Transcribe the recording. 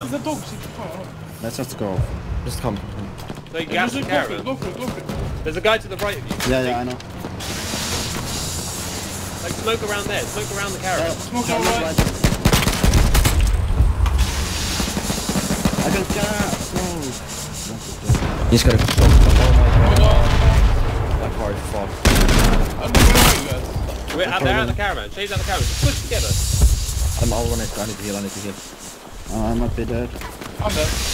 There's a dog seat. Let's just go. Just come. No, you gas the go for it, caravan. go for it, go for it. There's a guy to the right of you. Yeah, yeah, I know. Like smoke around there. Smoke around the caravan. Smoke Yeah, out look right. right. I got gas, bro. He's got a shot. Oh my Oh god. That car is fucked. I'm not where are you guys? We're out there out the caravan. Shay's out the caravan. Just push together. I'm all on it. I need to heal. I need to heal. Oh, I might be dead. I'm dead.